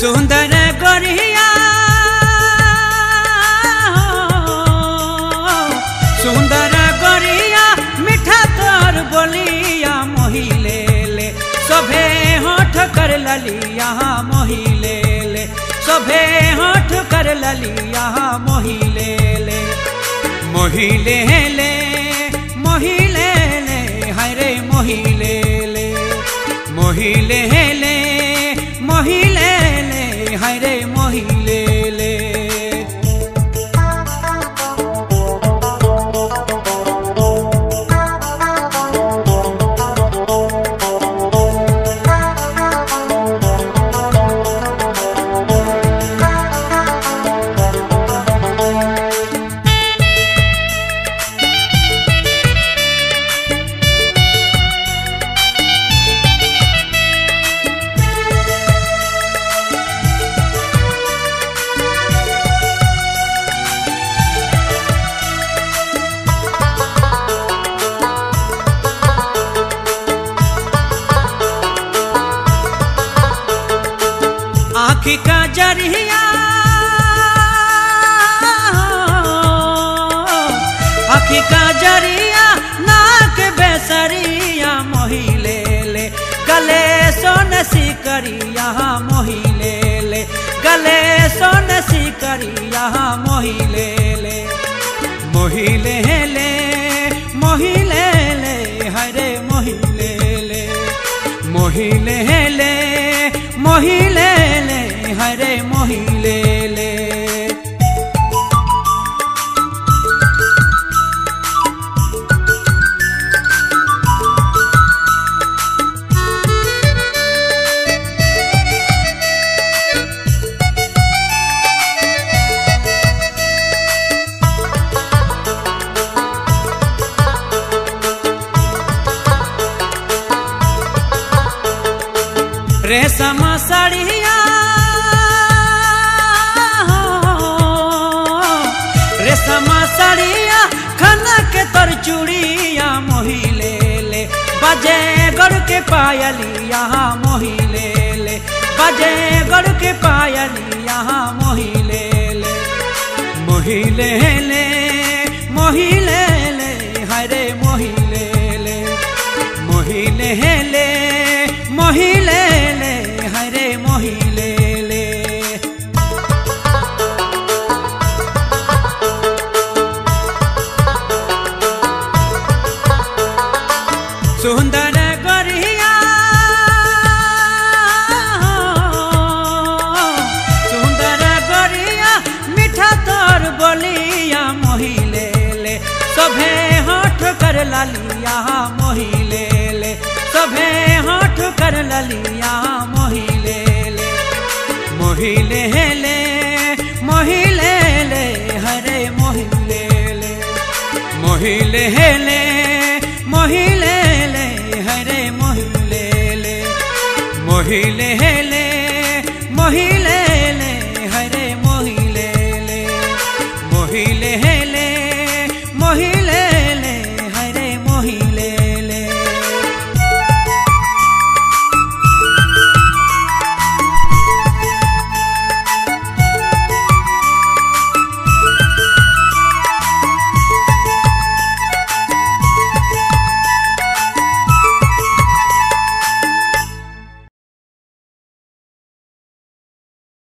सुंदर गोरिया सुंदर गोरिया मीठा तोर बोलिया मोहिले ले सभे होठ कर ललिया मोहिले ले सभे होठ कर ललिया मोहिले ले मोहिले ले मोहिले ले हरे मोहिले ले मोहिले ले आँखी का ज़रिया आँखी का ज़रिया नाक बेसरिया मोहिले ले गले सोन सिकरिया मोहिले ले गले सोन सिकरिया मोहिले ले मोहिले ले मोहिले ले हरे मोहिले ले मोहिले ले मोहिले ले हरे मोहिले ले। रेशम गढ़ के पायलिया मोहिले ले बजे गढ़ के पायलिया मोहिले ले मोहिले ले मोहिले ले हरे मोहिले ले मोहिले ले मोहिले ले हरे मोहिले ले सुंदर कर ललिया मोहिले ले सभे होठ कर ललिया मोहिले ले मोहिले ले मोहिले ले हरे मोहिले ले मोहिले ले मोहिले ले हरे मोहिले ले मोहिले